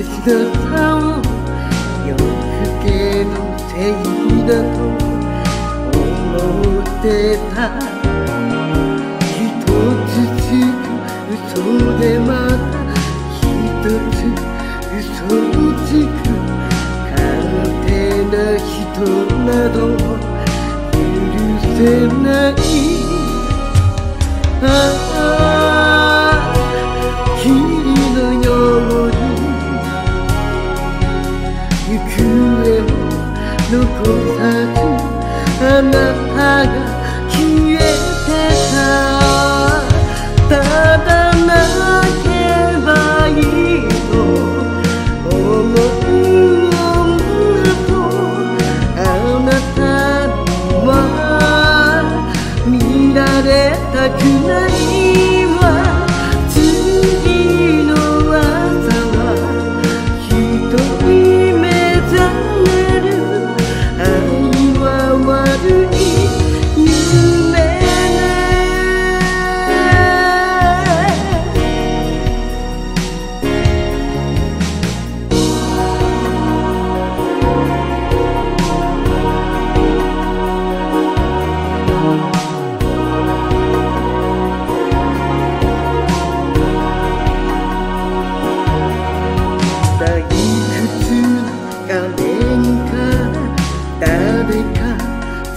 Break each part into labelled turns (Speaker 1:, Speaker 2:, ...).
Speaker 1: のさを夜更けのせいだと思ってた。一つつく嘘でまた一つ嘘をつく勝手な人など許せない。ああ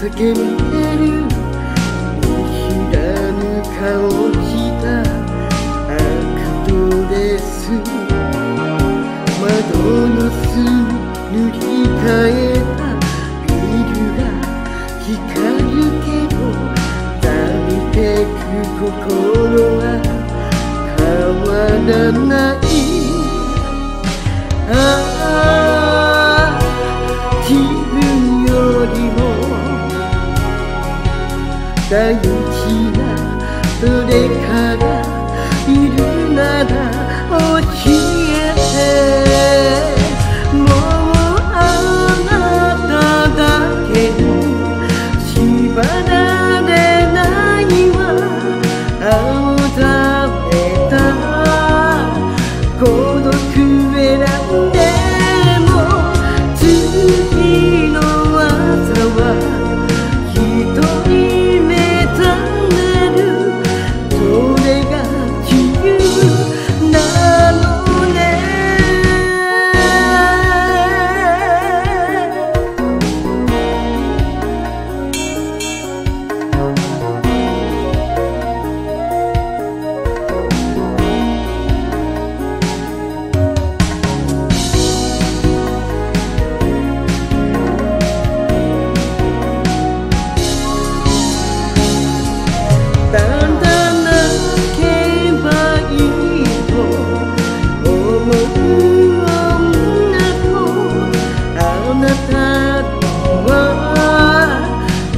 Speaker 1: 叫んでる見知らぬ顔したアクトレス窓の隅塗り替えたビルが光るけど錆びてく心は変わらない在一起了，都离开。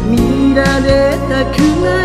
Speaker 1: 見られたくない